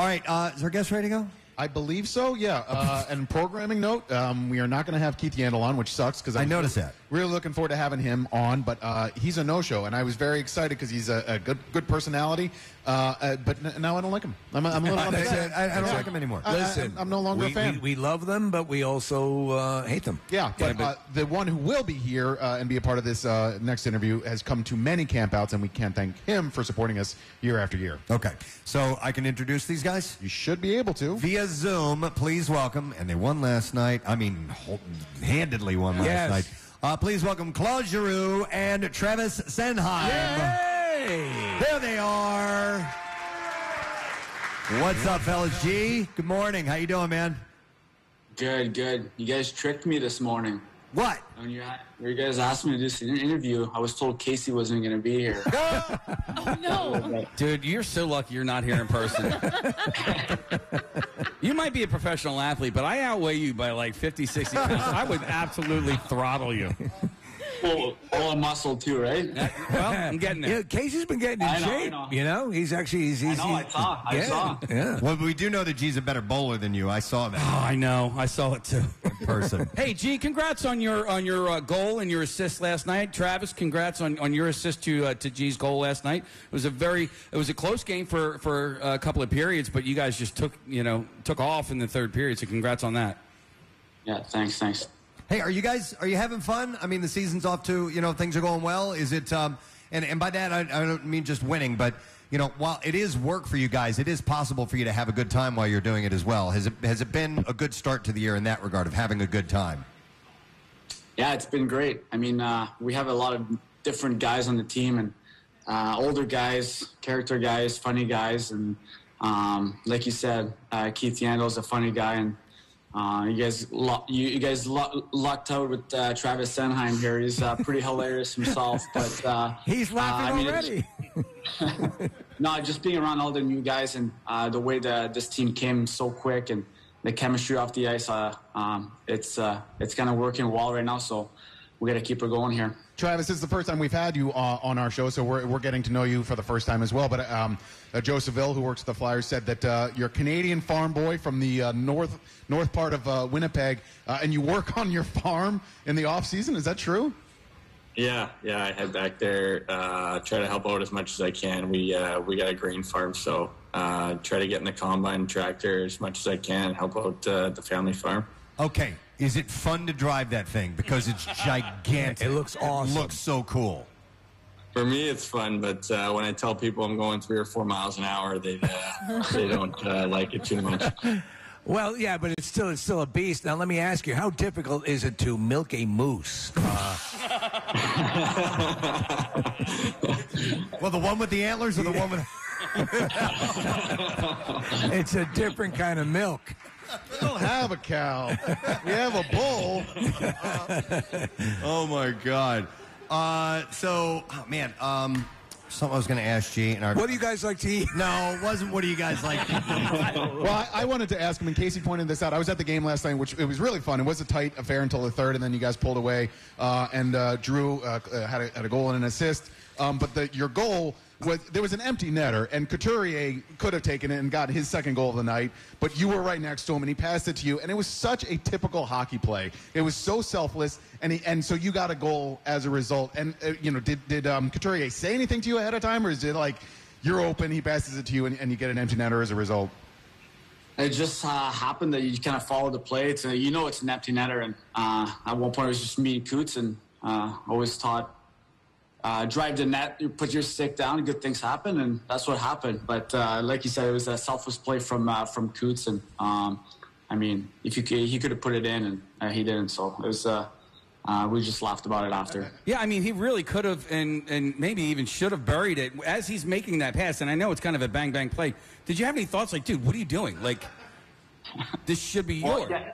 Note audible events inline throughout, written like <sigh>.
All right, uh, is our guest ready to go? I believe so. Yeah. Uh, and programming note: um, we are not going to have Keith Yandle on, which sucks because I noticed that. Really looking forward to having him on, but uh, he's a no-show, and I was very excited because he's a, a good good personality. Uh, uh, but n- now I don't like him. I'm, a- I'm a little <laughs> upset. it. I, I don't like him anymore. I- I- Listen, I'm no longer we, a fan. We, we love them, but we also uh, hate them. Yeah, but, uh, the one who will be here uh, and be a part of this uh, next interview has come to many campouts, and we can't thank him for supporting us year after year. Okay, so I can introduce these guys? You should be able to. Via Zoom, please welcome, and they won last night. I mean, handedly won last Yes. night. Uh, please welcome Claude Giroux and Travis Sanheim. There they are. What's up, fellas? G, good morning. How you doing, man? Good, good. You guys tricked me this morning. What? When you, when you guys asked me to do an interview, I was told Casey wasn't going to be here. <laughs> oh No. <laughs> Dude, you're so lucky you're not here in person. <laughs> you might be a professional athlete, but I outweigh you by like 50, 60 pounds. I would absolutely throttle you. Full, full of muscle too, right? Well, I'm <laughs> getting there. Yeah, Casey's been getting in know, shape. know. You know, he's actually he's, he's I know, I saw, I yeah, saw. Yeah. Well, we do know that G's a better bowler than you. I saw that Oh, I know. I saw it too. in person. <laughs> Hey, G, congrats on your on your uh, goal and your assist last night. Travis, congrats on, on your assist to uh, to G's goal last night. It was a very it was a close game for for a couple of periods, but you guys just took you know took off in the third period. So congrats on that. Yeah, thanks, thanks. Hey, are you guys are you having fun? I mean, the season's off to you know things are going well. Is it? Um, and and by that I, I don't mean just winning, but you know, while it is work for you guys, it is possible for you to have a good time while you're doing it as well. Has it has it been a good start to the year in that regard of having a good time? Yeah, it's been great. I mean, uh, we have a lot of different guys on the team, and uh, older guys, character guys, funny guys, and um, like you said, uh, Keith Yandle's a funny guy, and uh, you guys, lo- you, you guys lo- lucked out with uh, Travis Sanheim here. He's uh, pretty hilarious himself, <laughs> but uh, He's laughing uh, I mean, already. <laughs> no, just being around all the new guys and uh, the way that this team came so quick and the chemistry off the ice, uh, um, it's uh, it's kind of working well right now. So we got to keep it going here. Travis, this is the first time we've had you uh, on our show, so we're, we're getting to know you for the first time as well. But um, uh, Joe Siville, who works at the Flyers, said that uh, you're a Canadian farm boy from the uh, north north part of uh, Winnipeg, uh, and you work on your farm in the off season. Is that true? Yeah, yeah, I head back there, uh, try to help out as much as I can. We uh, we got a grain farm, so uh, try to get in the combine tractor as much as I can, help out uh, the family farm. Okay, is it fun to drive that thing because it's <laughs> gigantic? It looks awesome. It looks so cool. For me, it's fun, but uh, when I tell people I'm going three or four miles an hour, they uh, <laughs> they don't uh, like it too much. <laughs> Well, yeah, but it's still it's still a beast. Now, let me ask you, how difficult is it to milk a moose? Uh, Well, the one with the antlers or the one with it's a different kind of milk. We don't have a cow. we have a bull. <laughs> Oh my god. Uh, so, oh man, um, something I was going to ask G. And our, What do you guys like to eat? No, it wasn't. What do you guys like? <laughs> Well, I, I wanted to ask him, and Casey pointed this out. I was at the game last night, which it was really fun. It was a tight affair until the third, and then you guys pulled away, uh, and uh, Drew uh, uh, had, a, had a goal and an assist. Um, but the, your goal was there was an empty netter, and Couturier could have taken it and got his second goal of the night, but you were right next to him, and he passed it to you, and it was such a typical hockey play. It was so selfless, and he, and so you got a goal as a result. And uh, you know, did did um, Couturier say anything to you ahead of time, or is it like you're open, he passes it to you, and, and you get an empty netter as a result? It just uh, happened that you kind of follow the play. It's a, you know it's an empty netter, and uh, at one point it was just me and Coots, and uh, always taught uh, drive the net, you put your stick down, good things happen, and that's what happened. But uh, like you said, it was a selfless play from uh, from Coots, and um, I mean, if you could, he could have put it in, and uh, he didn't. So it was. Uh, uh, we just laughed about it after. Yeah, I mean, he really could have and, and maybe even should have buried it as he's making that pass. And I know it's kind of a bang bang play. Did you have any thoughts like, dude, what are you doing? Like, this should be Well, yours. yeah.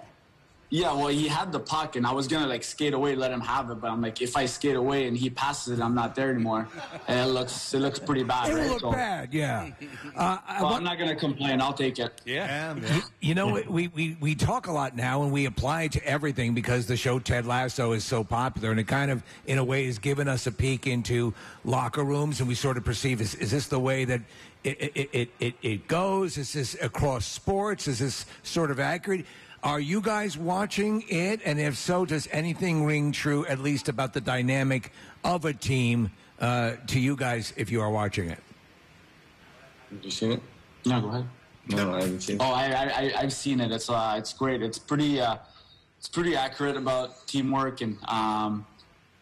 Yeah, well, he had the puck, and I was gonna like skate away, let him have it. But I'm like, if I skate away and he passes it, I'm not there anymore. And it looks, it looks pretty bad, It right? will look So- bad, yeah. <laughs> Uh, I Well, want- I'm not gonna complain. I'll take it. Yeah. You know, we, we, we talk a lot now and we apply it to everything because the show Ted Lasso is so popular and it kind of, in a way, has given us a peek into locker rooms and we sort of perceive is, is this the way that it, it, it, it, it goes? Is this across sports? Is this sort of accurate? Are you guys watching it? And if so, does anything ring true, at least about the dynamic of a team uh, to you guys if you are watching it? Have you seen it? No, go ahead. No, I haven't seen it. Oh, I, I, I I've seen it. It's uh, it's great. It's pretty uh, it's pretty accurate about teamwork and um,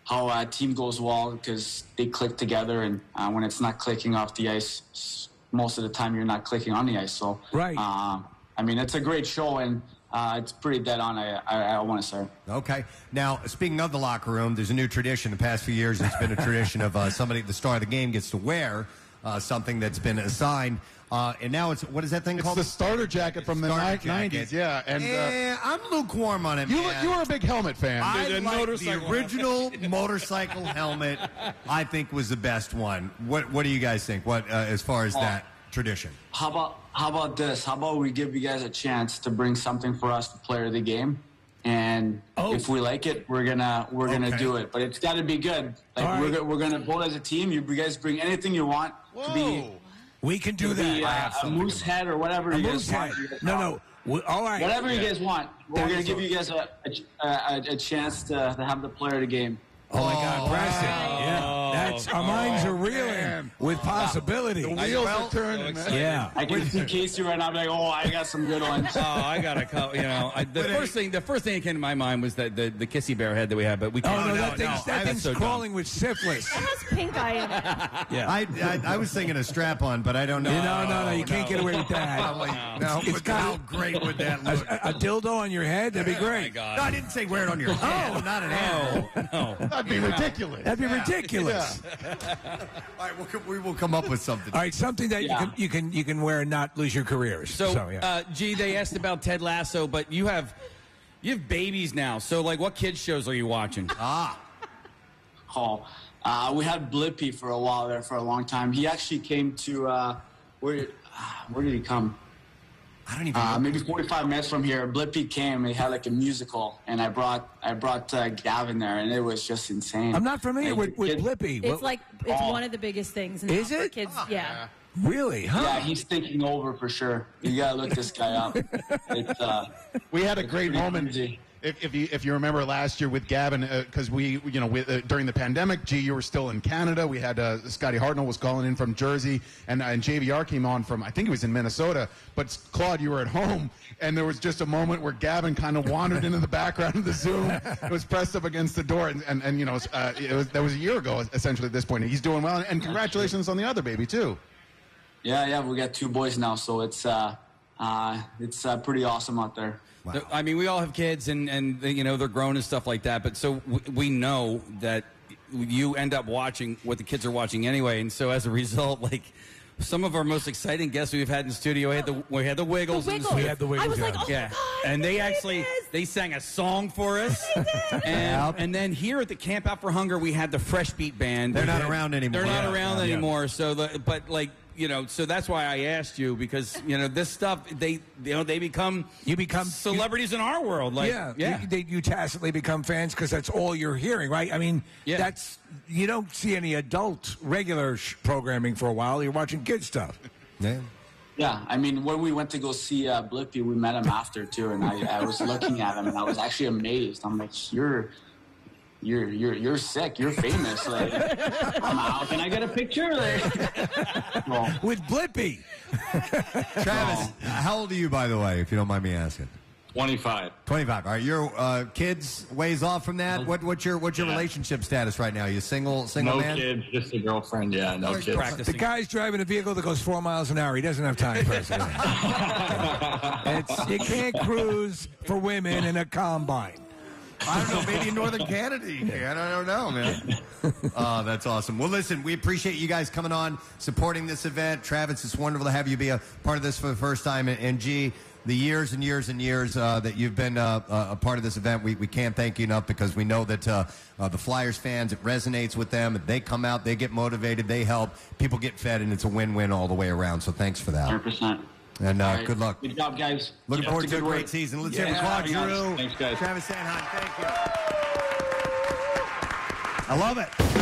how a team goes well because they click together. And uh, when it's not clicking off the ice, most of the time you're not clicking on the ice. So Right. Um, I mean, it's a great show and uh, it's pretty dead on. I I, I want to say. Okay. Now, speaking of the locker room, there's a new tradition. The past few years, it's been a tradition of uh, somebody at the start of the game gets to wear uh, something that's been assigned. Uh, and now it's what is that thing It's called? the starter jacket from the ni- jacket. 90s. Yeah, and uh, Eh, I'm lukewarm on it. you man. you were a big helmet fan. I The like the original <laughs> motorcycle helmet. I think was the best one. What What do you guys think? What uh, as far as that tradition? How about how about this? How about we give you guys a chance to bring something for us to player the game, and Oh. if we like it, we're gonna we're gonna do it. But it's got to be good. Like All we're we're gonna vote as a team. You, you guys bring anything you want to be, Whoa. We can do to that. be uh, a moose head or whatever a you moose guys head. want. You No, want. no. We- all right. Whatever you guys want, we're gonna give a- you guys a, a, a, a chance to, to have the player of the game. Oh my God, Preston! Yeah, that's our minds are reeling man. with possibility. the wheels well, are turning. man. Yeah. I can see Casey right now. I'm like, oh, I got some good ones. <laughs> Oh, I got to couple. You know, I, the first thing, the first thing that came to my mind was that the, the kissy bear head that we have, but we Oh can't. no, no, that no. thing's, that thing's so dumb. crawling with syphilis. It has pink eye in it. Yeah. I, I I was thinking a strap on, but I don't know. You know, no, no, you can't get away with that. <laughs> No, It's but got- how great would that look? A, a dildo on your head? That'd be Oh great. God. No, I didn't say wear it on your <laughs> head. Oh, not an animal. no. That'd be ridiculous. That'd be ridiculous. All right, we'll, come- we will come up with something. All right, something that Yeah. you can you can you can wear and not lose your careers. So, yeah. uh, gee, they asked about Ted Lasso, but you have you have babies now. So, like, what kids shows are you watching? Ah, call. Uh, we had Blippi for a while there for a long time. He actually came to uh, where? Where did he come? I don't even. Uh, know. maybe 45 minutes from here. Blippi came. They had like a musical, and I brought I brought uh, Gavin there, and it was just insane. I'm not familiar Like, with, with kid- Blippi. It's What- like it's Oh. one of the biggest things. Now Is for it? kids? yeah. really, huh? Yeah, he's thinking over for sure. You gotta look this guy up. <laughs> It's uh, We had a great moment. crazy. If, if you if you remember last year with Gavin, because we you know with, uh, during the pandemic, G, you were still in Canada. We had uh, Scotty Hartnell was calling in from Jersey, and uh, and JVR came on from I think it was in Minnesota. But Claude, you were at home, and there was just a moment where Gavin kind of wandered into the background of the Zoom. It <laughs> was pressed up against the door, and and, and you know uh, it was that was a year ago essentially. At this point, he's doing well, and congratulations on the other baby too. yeah, yeah. We got two boys now, so it's uh, uh, it's uh, pretty awesome out there. The- I mean, we all have kids, and and you know they're grown and stuff like that. But so w- we know that you end up watching what the kids are watching anyway, and so as a result, like. Some of our most exciting guests we've had in studio, we had the we had the Wiggles. The and Wiggles. We had the Wiggles, I was like, yeah. oh Yeah, my god! and they look actually this. they sang a song for us. <laughs> and, Yep. and then here at the Camp Out for Hunger, we had the Fresh Beat Band. They're not They- around anymore. They're not Yeah, around yeah. anymore. So, the, but like you know, so that's why I asked you because you know this stuff they you know they become You become- celebrities in our world. Like yeah, yeah. You, they, you tacitly become fans because that's all you're hearing, right? I mean, Yeah. that's you don't see any adult regular sh- programming for a while. You're watching kid stuff. Yeah. Yeah, I mean, when we went to go see uh, Blippi, we met him after too, and I, I was looking at him, and I was actually amazed. I'm like, you're, you're, you're, you're sick. You're famous. Like, I'm out. Can I get a picture? Like, <laughs> well, With Blippi. <laughs> Travis, how old are you, by the way, if you don't mind me asking? 25. 25. All right, your uh, kids ways off from that. What, what's your what's your Yeah. relationship status right now? You single single No man? kids, just a girlfriend. Yeah, no kids. The guy's driving a vehicle that goes four miles an hour. He doesn't have time, Preston. <laughs> it's, you can't cruise for women in a combine. I don't know. Maybe in northern <laughs> Canada you can. I don't know, man. <laughs> oh, that's awesome. Well, listen, we appreciate you guys coming on, supporting this event. Travis, it's wonderful to have you be a part of this for the first time. And, and G, the years and years and years uh, that you've been uh, uh, a part of this event, we, we can't thank you enough because we know that uh, uh, the Flyers fans, it resonates with them. They come out, they get motivated, they help. People get fed, and it's a win win all the way around. So thanks for that. 100%. And uh, right. good luck. Good job, guys. Looking up forward to a great work. season. Let's Yeah. hear from Claude Thanks, Giroux. Thanks, guys. Travis Sanheim, thank you. I love it.